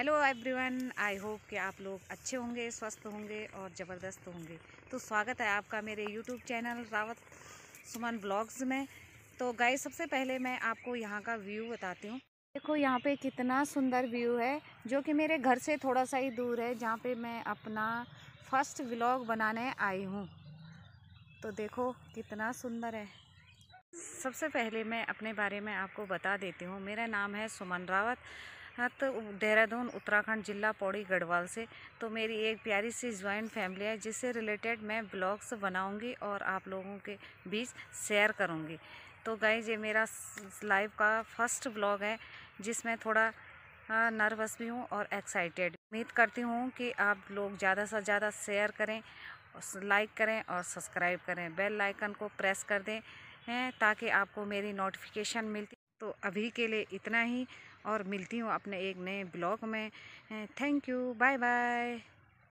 Hello everyone I hope कि आप लोग अच्छे होंगे, स्वस्थ होंगे और ज़बरदस्त होंगे। तो स्वागत है आपका मेरे YouTube channel Rawat Suman blogs में। तो गाय सबसे पहले मैं आपको यहाँ का व्यू बताती हूँ। देखो यहाँ पे कितना सुंदर व्यू है, जो कि मेरे घर से थोड़ा सा ही दूर है, जहाँ पे मैं अपना फ़र्स्ट व्लॉग बनाने आई हूँ। तो देखो कितना सुंदर है। सबसे पहले मैं अपने बारे में आपको बता देती हूँ। मेरा नाम है सुमन रावत। हाँ तो देहरादून, उत्तराखंड जिला पौड़ी गढ़वाल से। तो मेरी एक प्यारी सी ज्वाइंट फैमिली है, जिससे रिलेटेड मैं ब्लॉग्स बनाऊँगी और आप लोगों के बीच शेयर करूँगी। तो गाइज़ ये मेरा लाइव का फ़र्स्ट ब्लॉग है, जिसमें थोड़ा नर्वस भी हूँ और एक्साइटेड उम्मीद करती हूँ कि आप लोग ज़्यादा से ज़्यादा शेयर करें लाइक करें और सब्सक्राइब करें। बेल आइकन को प्रेस कर दें ताकि आपको मेरी नोटिफिकेशन मिलती तो अभी के लिए इतना ही और मिलती हूँ अपने एक नए ब्लॉग में। Thank you, bye bye.